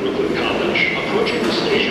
Brooklyn College, approaching the station.